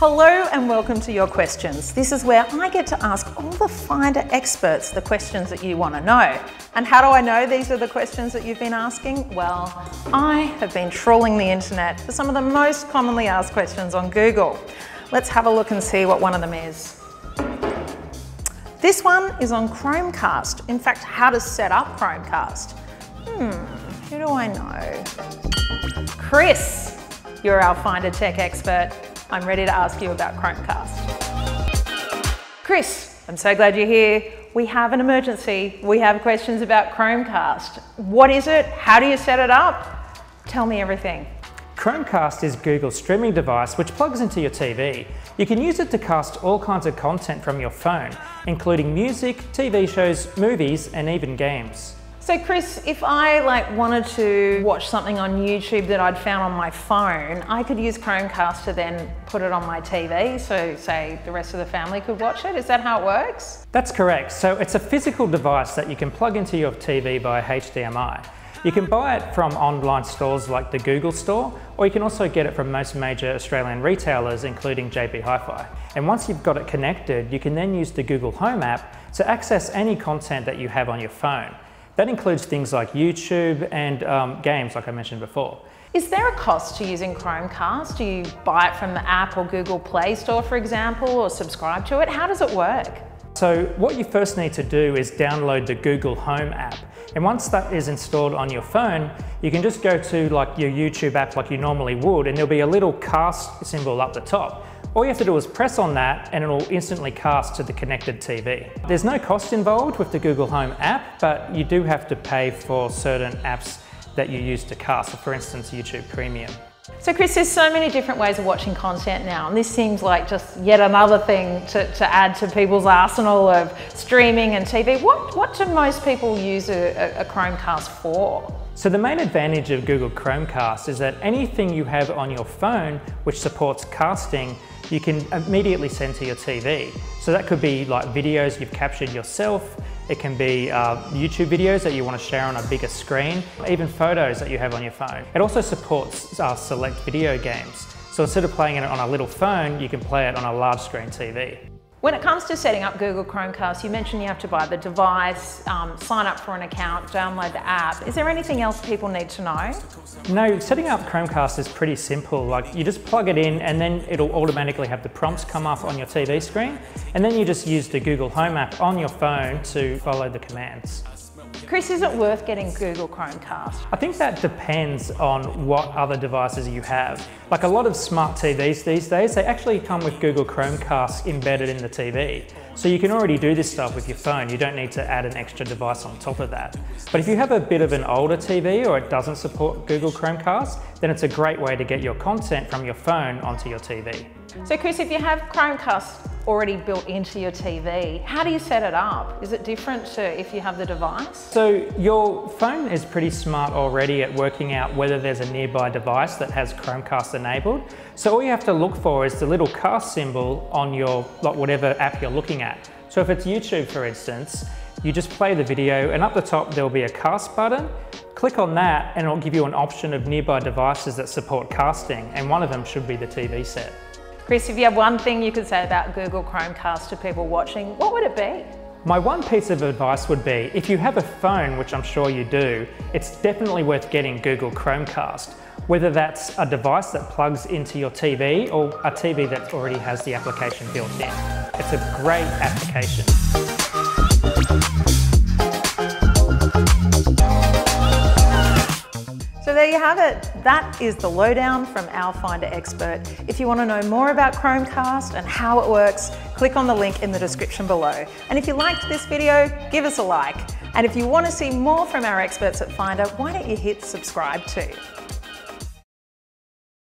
Hello and welcome to Your Questions. This is where I get to ask all the Finder experts the questions that you want to know. And how do I know these are the questions that you've been asking? Well, I have been trawling the internet for some of the most commonly asked questions on Google. Let's have a look and see what one of them is. This one is on Chromecast. In fact, how to set up Chromecast. Hmm, who do I know? Chris, you're our Finder Tech expert. I'm ready to ask you about Chromecast. Chris, I'm so glad you're here. We have an emergency. We have questions about Chromecast. What is it? How do you set it up? Tell me everything. Chromecast is Google's streaming device which plugs into your TV. You can use it to cast all kinds of content from your phone, including music, TV shows, movies, and even games. So Chris, if I like wanted to watch something on YouTube that I'd found on my phone, I could use Chromecast to then put it on my TV so say the rest of the family could watch it. Is that how it works? That's correct. So it's a physical device that you can plug into your TV by HDMI. You can buy it from online stores like the Google Store, or you can also get it from most major Australian retailers, including JB Hi-Fi. And once you've got it connected, you can then use the Google Home app to access any content that you have on your phone. That includes things like YouTube and um, games, like I mentioned before. Is there a cost to using Chromecast? Do you buy it from the app or Google Play Store, for example, or subscribe to it? How does it work? So what you first need to do is download the Google Home app. And once that is installed on your phone, you can just go to like your YouTube app like you normally would, and there'll be a little cast symbol up the top. All you have to do is press on that and it'll instantly cast to the connected TV. There's no cost involved with the Google Home app, but you do have to pay for certain apps that you use to cast, so for instance, YouTube Premium. So Chris, there's so many different ways of watching content now, and this seems like just yet another thing to, to add to people's arsenal of streaming and TV. What, what do most people use a, a Chromecast for? So the main advantage of Google Chromecast is that anything you have on your phone which supports casting, you can immediately send to your TV. So that could be like videos you've captured yourself, it can be uh, YouTube videos that you want to share on a bigger screen, even photos that you have on your phone. It also supports uh, select video games. So instead of playing it on a little phone, you can play it on a large screen TV. When it comes to setting up Google Chromecast, you mentioned you have to buy the device, um, sign up for an account, download the app. Is there anything else people need to know? No, setting up Chromecast is pretty simple. Like you just plug it in and then it'll automatically have the prompts come up on your TV screen. And then you just use the Google Home app on your phone to follow the commands. Chris, is it worth getting Google Chromecast? I think that depends on what other devices you have. Like a lot of smart TVs these days, they actually come with Google Chromecast embedded in the TV. So you can already do this stuff with your phone. You don't need to add an extra device on top of that. But if you have a bit of an older TV or it doesn't support Google Chromecast, then it's a great way to get your content from your phone onto your TV. So Chris, if you have Chromecast already built into your TV. How do you set it up? Is it different to if you have the device? So your phone is pretty smart already at working out whether there's a nearby device that has Chromecast enabled. So all you have to look for is the little cast symbol on your like whatever app you're looking at. So if it's YouTube, for instance, you just play the video and up the top there'll be a cast button. Click on that and it'll give you an option of nearby devices that support casting and one of them should be the TV set. Chris, if you have one thing you could say about Google Chromecast to people watching, what would it be? My one piece of advice would be, if you have a phone, which I'm sure you do, it's definitely worth getting Google Chromecast. Whether that's a device that plugs into your TV or a TV that already has the application built in. It's a great application. There you have it. That is the lowdown from our Finder expert. If you want to know more about Chromecast and how it works, click on the link in the description below. And if you liked this video, give us a like. And if you want to see more from our experts at Finder, why don't you hit subscribe too?